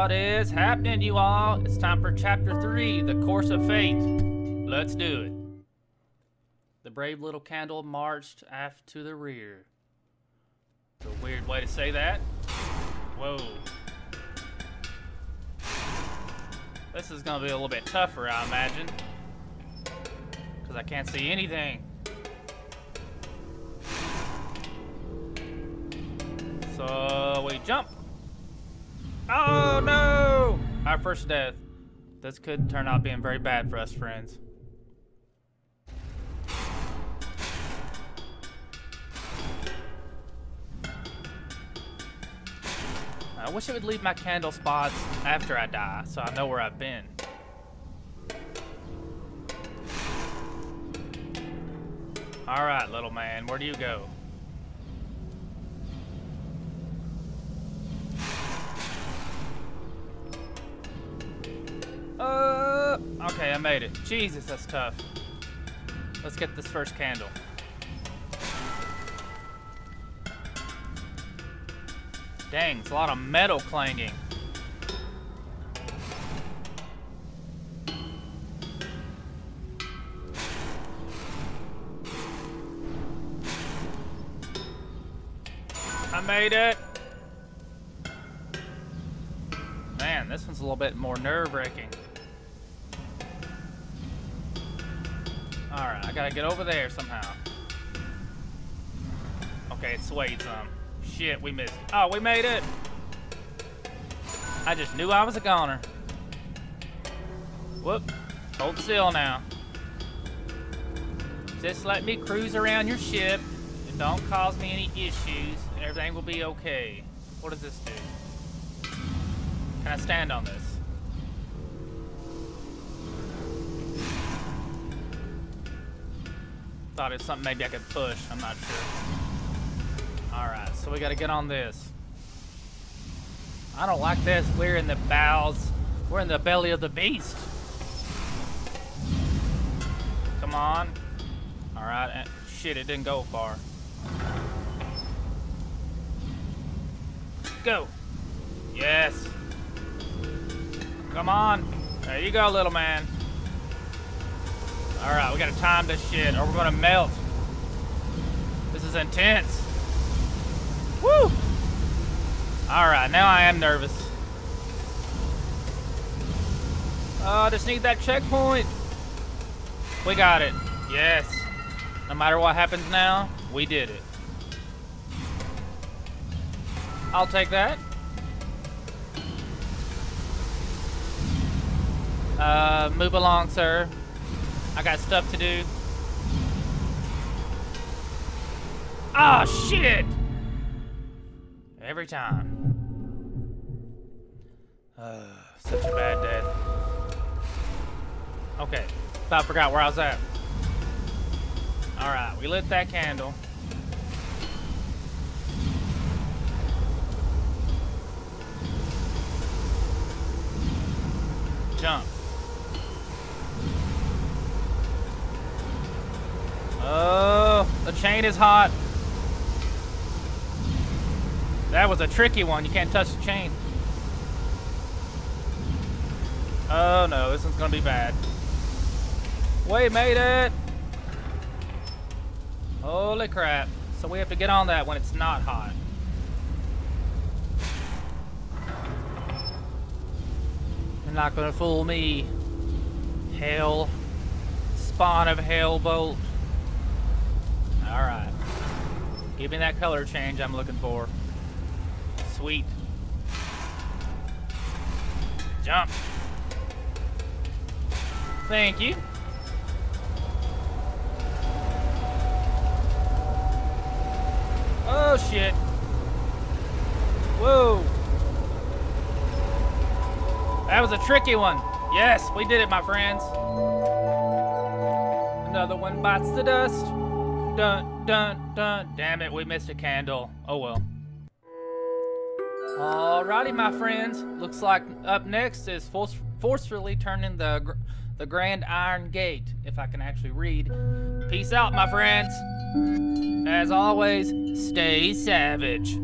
What is happening, you all? It's time for chapter three, The Course of Fate. Let's do it. The brave little candle marched aft to the rear. It's a weird way to say that. Whoa. This is gonna be a little bit tougher, I imagine. Because I can't see anything. So we jump. Oh no! Our first death. This could turn out being very bad for us, friends. I wish it would leave my candle spots after I die, so I know where I've been. Alright, little man, where do you go? Okay, I made it. Jesus, that's tough. Let's get this first candle. Dang, it's a lot of metal clanging. I made it. Man, this one's a little bit more nerve-wracking. Alright, I gotta get over there somehow. Okay, it swayed some. Shit, we missed. Oh, we made it! I just knew I was a goner. Whoop. Hold still now. Just let me cruise around your ship and don't cause me any issues and everything will be okay. What does this do? Can I stand on this? Thought it's something maybe I could push. I'm not sure. Alright, so we gotta get on this. I don't like this. We're in the bowels. We're in the belly of the beast. Come on. Alright. Shit, it didn't go far. Go. Yes. Come on. There you go, little man. Alright, we gotta time this shit or we're gonna melt. This is intense. Woo! Alright, now I am nervous. Oh, I just need that checkpoint. We got it. Yes. No matter what happens now, we did it. I'll take that. Uh, move along, sir. I got stuff to do. Ah, shit! Every time. Uh, such a bad day. Okay, I forgot where I was at. Alright, we lit that candle. Jump. Oh, the chain is hot. That was a tricky one. You can't touch the chain. Oh no, this one's gonna be bad. We made it! Holy crap. So we have to get on that when it's not hot. You're not gonna fool me. Hell. Spawn of hell bolt. Alright. Give me that color change I'm looking for. Sweet. Jump. Thank you. Oh shit. Whoa. That was a tricky one. Yes, we did it, my friends. Another one bites the dust. Dun, dun, dun. Damn it, we missed a candle. Oh well. Alrighty, my friends. Looks like up next is force forcefully turning the gr the Grand Iron Gate, if I can actually read. Peace out, my friends. As always, stay savage.